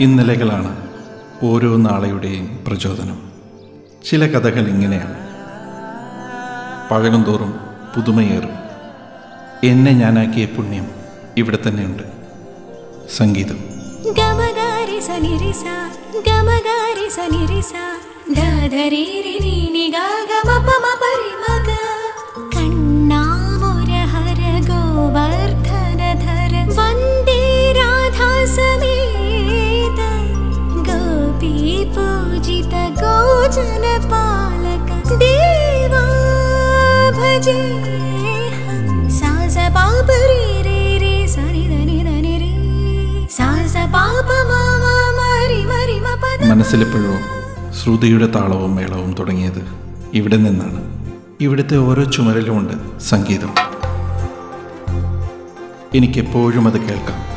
ഇന്നലകളാണ് ഓരോ നാളെയുടെയും പ്രചോദനം. ചില കഥകൾ ഇങ്ങനെയാണ്. പഴകുന്തോറും പുതുമയേറും. എന്നെ ഞാനാക്കിയ പുണ്യം ഇവിടെ തന്നെയുണ്ട്. സംഗീതം. ഗമഗാരി സനിരിസ ഗമഗാരി സനിരിസ ദാധരീരി നീനി ഗമപമ രേ സനി ധനി ധനി രേ സാസ പാപ മാമ മരി മരി മ പദ മനസ്സിലെപ്പോഴോ ശ്രുതിയുടെ താളവും മേളവും തുടങ്ങിയത് ഇവിടെ നിന്നാണ്. ഇവിടുത്തെ ഓരോ ചുമരിലുമുണ്ട് സംഗീതം. എനിക്കെപ്പോഴും അത് കേൾക്കാം.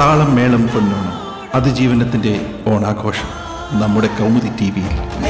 താളം മേളം പൊന്നോണം. അതിജീവനത്തിന്റെ ഓണാഘോഷം. നമ്മുടെ കൗമുദി ടി വിയിൽ.